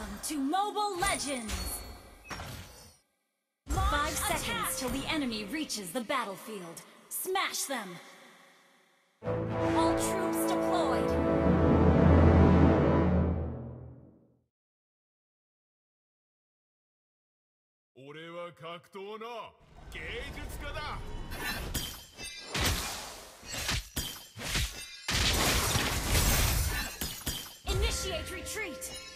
Welcome to Mobile Legends! Launch Five seconds attack. till the enemy reaches the battlefield. Smash them! All troops deployed! Initiate retreat!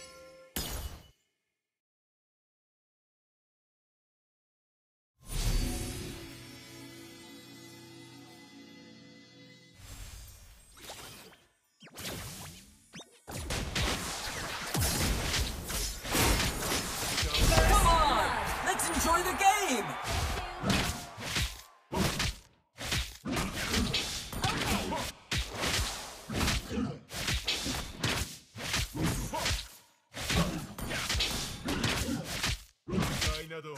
году.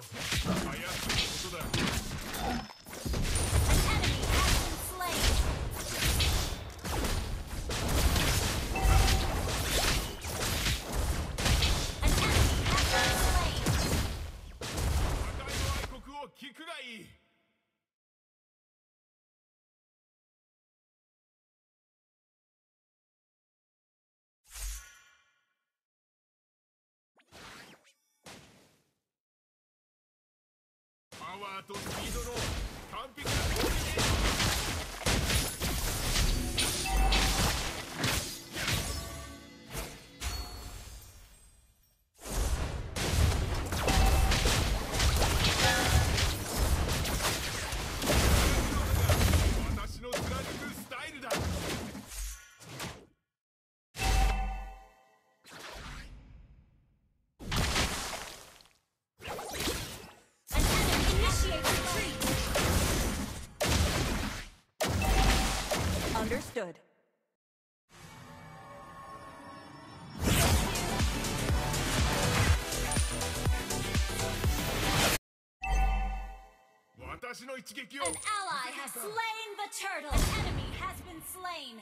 ーとスピードの完璧なコーディネーション Understood. An ally has slain the turtle. An enemy has been slain.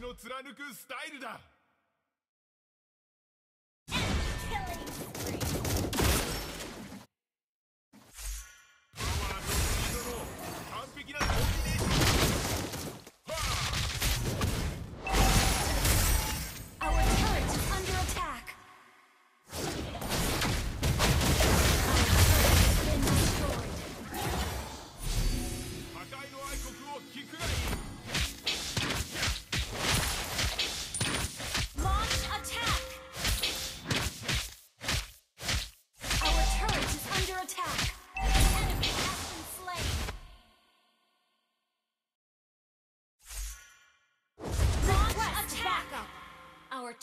私の貫くスタイルだ。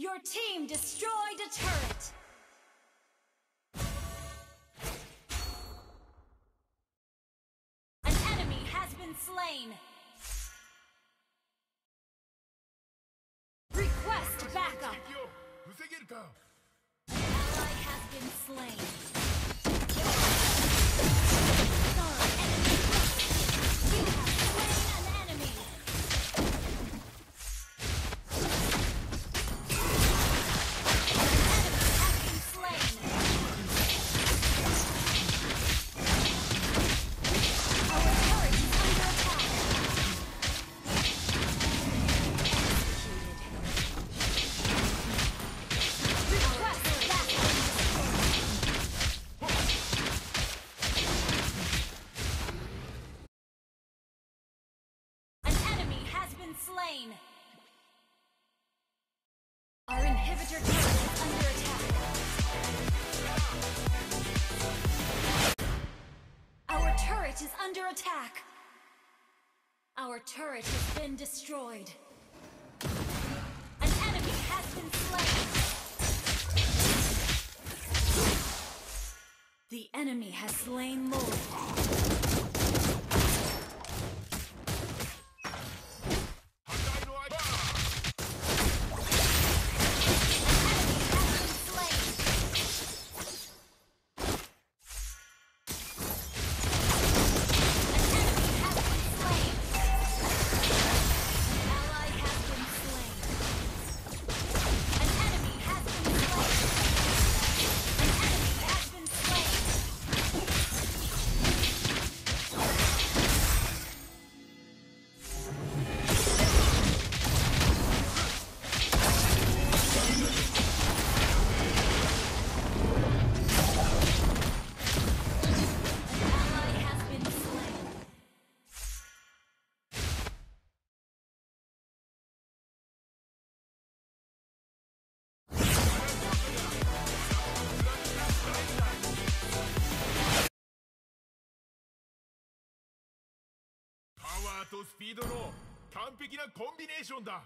Your team destroyed a turret! An enemy has been slain! Request backup! An ally has been slain! slain. Our inhibitor tower is under attack. Our turret is under attack. Our turret has been destroyed. An enemy has been slain. The enemy has slain Lord. ワーとスピードの完璧なコンビネーションだ。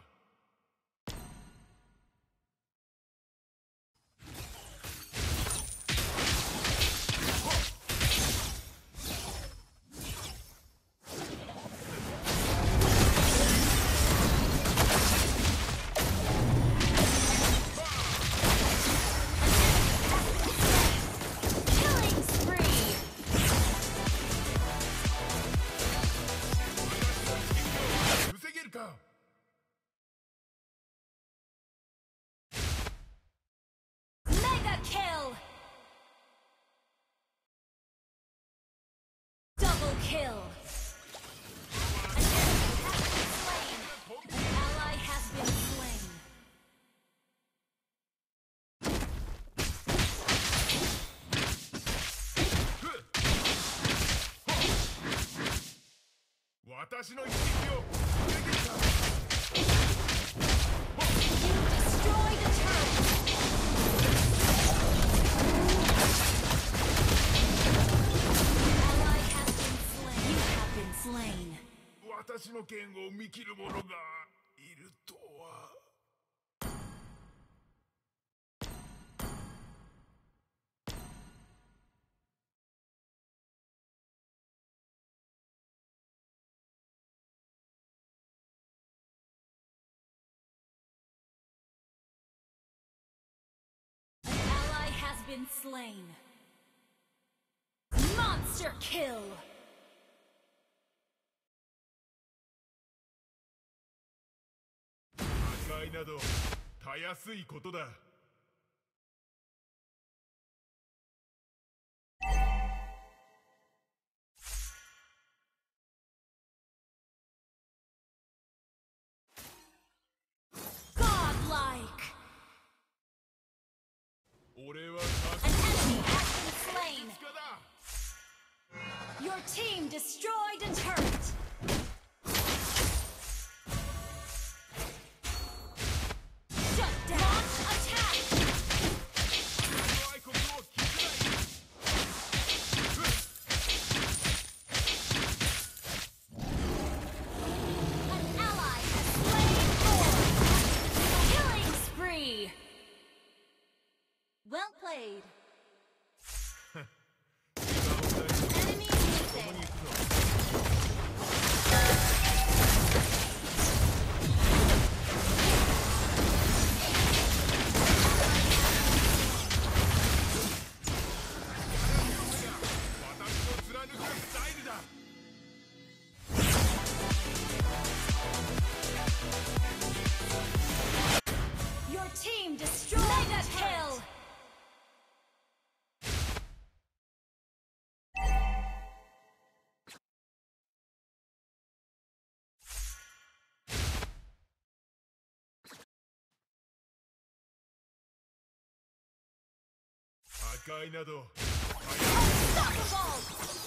私の一撃を剣を見切る者が。Been slain. Monster kill. Your team destroyed and turret. Your team destroyed Mega kill. Unstoppable.